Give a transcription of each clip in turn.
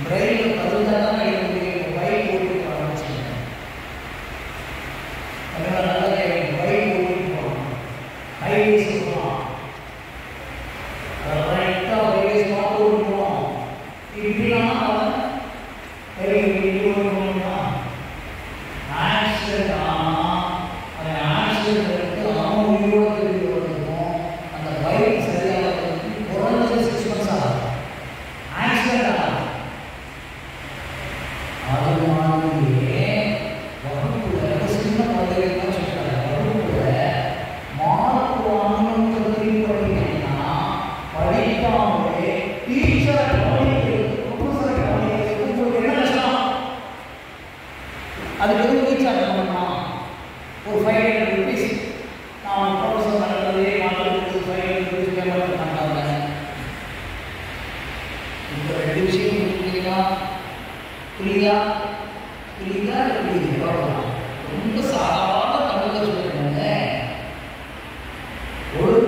பிரெயினில் பதினெட்டாக தான் எடுக்க முடியும் பைக் ஓட்டிட்டு ஆரம்பிச்சிங்க அதனால அதுக்கு எதுவும் ரீசார்ஜ் பண்ணலாம் ஒரு ஃபைவ் ஹண்ட்ரட் ருபீஸ் நான் ப்ரொஃபஸர் நடக்கிறதே மாற்றுறது ஃபைவ் ஹண்ட்ரட் ருபீஸ் பேமெண்ட் பண்ணாங்க இந்த ரெண்டு விஷயம் புரியுதா புரியுதா எப்படி புரியுது ரொம்ப சாதாரண தமிழ்ல சொல்லுங்க ஒரு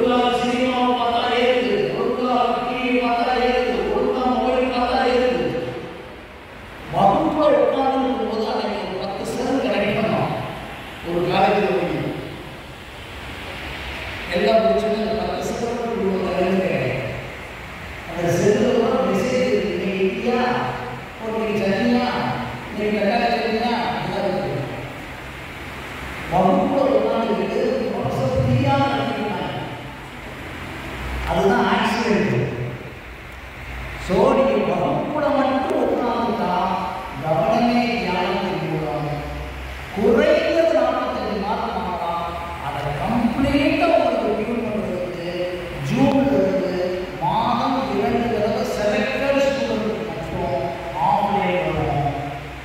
அதுதான் ஆக்சிடென்ட் ஸோ நீங்கள் வகுப்புல மட்டும் உட்காந்துட்டா கவனமே தியானத்துக்கு போடாது குறைந்தது நாற்பத்தஞ்சு மார்க் வாங்கலாம் அதை கம்ப்ளீட்டாக உங்களுக்கு டியூன் பண்ணுறதுக்கு ஜூன்ல இருந்து மாதம் இரண்டு தடவை செலக்டர் ஸ்டூடெண்ட்டுக்கு மட்டும் ஆன்லைன் வரும்.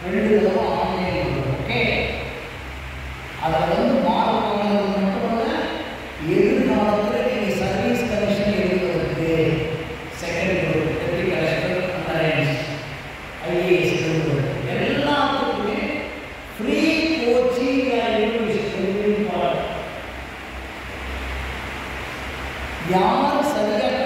ரெண்டு தடவை ஆன்லைன் வரும். ஓகே அதில் வந்து यार सरिया